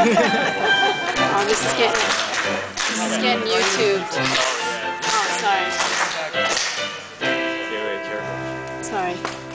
oh, this is getting, this is getting YouTubed. Oh, sorry. Sorry.